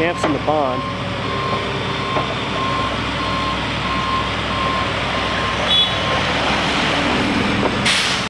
camps in the pond.